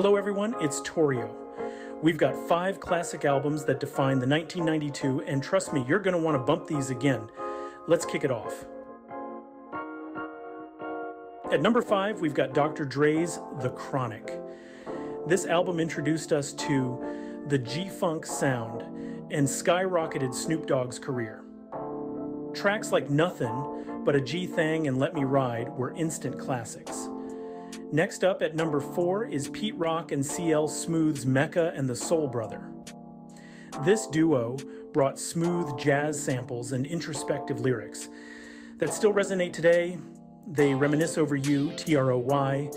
Hello, everyone, it's Torrio. We've got five classic albums that define the 1992, and trust me, you're going to want to bump these again. Let's kick it off. At number five, we've got Dr. Dre's The Chronic. This album introduced us to the G Funk sound and skyrocketed Snoop Dogg's career. Tracks like Nothing, but a G Thang and Let Me Ride were instant classics. Next up at number four is Pete Rock and CL Smooth's Mecca and the Soul Brother. This duo brought smooth jazz samples and introspective lyrics that still resonate today. They reminisce over you, T R O Y,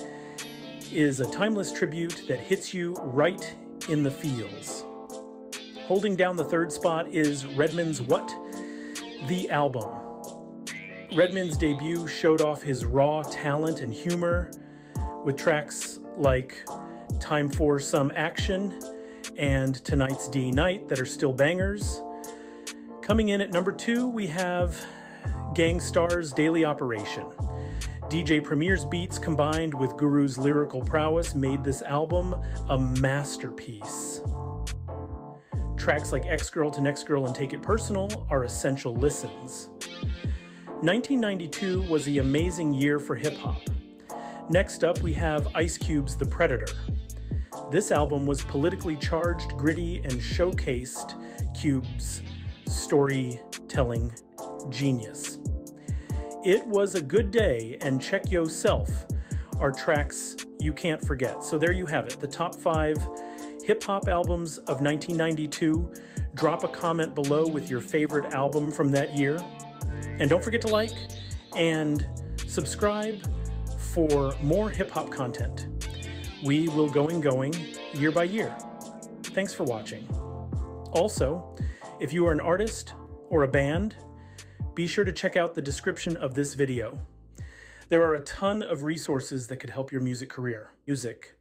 is a timeless tribute that hits you right in the feels. Holding down the third spot is Redman's Whut? Thee Album. Redman's debut showed off his raw talent and humor with tracks like Time for Some Action and Tonight's da Night that are still bangers. Coming in at number two, we have Gang Starr's Daily Operation. DJ Premier's beats combined with Guru's lyrical prowess made this album a masterpiece. Tracks like Ex Girl to Next Girl and Take It Personal are essential listens. 1992 was the amazing year for hip hop. Next up, we have Ice Cube's The Predator. This album was politically charged, gritty, and showcased Cube's storytelling genius. It was a good day, and Check Yourself are tracks you can't forget. So there you have it, the top five hip hop albums of 1992. Drop a comment below with your favorite album from that year. And don't forget to like and subscribe for more hip hop content. We will going going year by year. Thanks for watching. Also, if you are an artist or a band, be sure to check out the description of this video. There are a ton of resources that could help your music career. Music